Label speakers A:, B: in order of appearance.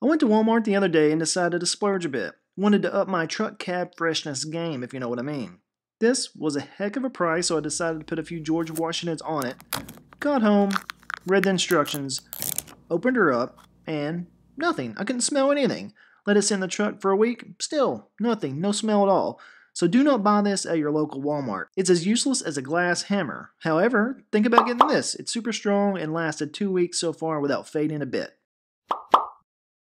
A: I went to Walmart the other day and decided to splurge a bit. Wanted to up my truck cab freshness game, if you know what I mean. This was a heck of a price, so I decided to put a few George Washingtons on it. Got home, read the instructions, opened her up, and nothing. I couldn't smell anything. Let it sit in the truck for a week, still nothing, no smell at all. So do not buy this at your local Walmart. It's as useless as a glass hammer. However, think about getting this. It's super strong and lasted two weeks so far without fading a bit.